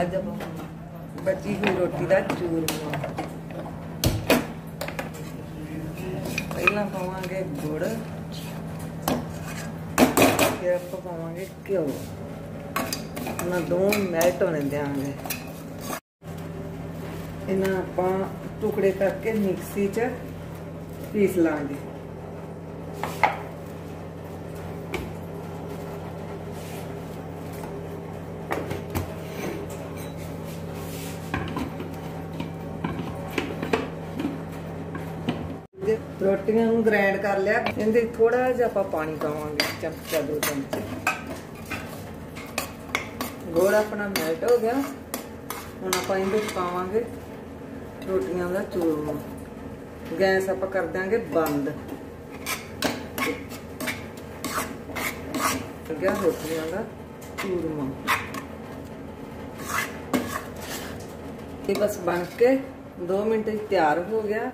ਅੱਜ ਆਪਾਂ ਬਚੀ ਹੋਈ ਰੋਟੀ ਦਾ ਚੂਰਮਾ ਪਹਿਲਾਂ ਪਾਵਾਂਗੇ ਗੁੜ ਫਿਰ ਆਪਾਂ ਪਾਵਾਂਗੇ ਘਿਓ ਉਹਨਾਂ ਦੋਵੇਂ ਮੈਲਟ ਹੋਣੇ ਦਿਆਂਗੇ ਇਹਨਾਂ ਆਪਾਂ ਟੁਕੜੇ ਕਰਕੇ ਮਿਕਸੀ 'ਚ ਪੀਸ ਲਾਂਗੇ ਰੋਟੀਆਂ ਨੂੰ ਗ੍ਰਾਈਂਡ ਕਰ ਲਿਆ ਇਹਦੇ ਥੋੜਾ ਜਿਹਾ ਆਪਾਂ ਪਾਣੀ ਪਾਵਾਂਗੇ ਚਮਚਾ ਦੋ ਚਮਚੇ ਗੋੜ ਆਪਣਾ ਮੈਲਟ ਹੋ ਗਿਆ ਹੁਣ ਆਪਾਂ ਇਹਦੇ ਵਿੱਚ ਪਾਵਾਂਗੇ ਰੋਟੀਆਂ ਦਾ ਚੂਰਮਾ ਗੈਸ ਆਪਾਂ ਕਰ ਦਾਂਗੇ ਬੰਦ ਗਿਆ ਰੋਟੀਆਂ ਦਾ ਚੂਰਮਾ ਇਹ ਬਸ ਬਣ ਕੇ 2 ਮਿੰਟ ਤਿਆਰ ਹੋ ਗਿਆ